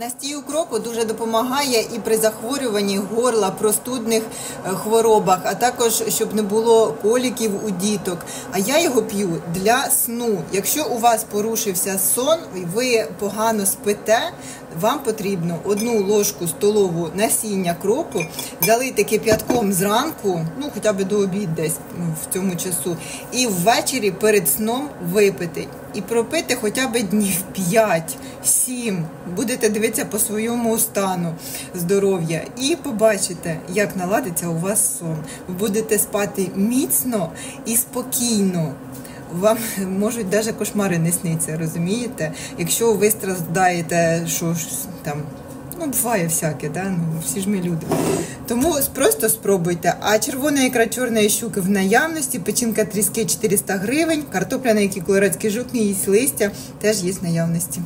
Настій укропу дуже допомагає і при захворюванні горла, простудних е, хворобах, а також щоб не було коліків у діток. А я його п'ю для сну. Якщо у вас порушився сон, ви погано спите, вам потрібно одну ложку столову насіння кропу залити кип'ятком зранку, ну хоча б до обід десь ну, в цьому часу, і ввечері перед сном випити. І пропити хоча б днів 5-7. Будете дивитися по своєму стану здоров'я і побачите, як наладиться у вас сон. Ви будете спати міцно і спокійно. Вам можуть навіть кошмари не сниться, розумієте? Якщо ви страждаєте, що там. Ну, буває всяке, да? ну, всі ж ми люди. Тому просто спробуйте. А червона ікра чорної щуки в наявності, печінка тріски 400 гривень, картопля, на якій колорадський жук не їсть листя, теж є в наявності.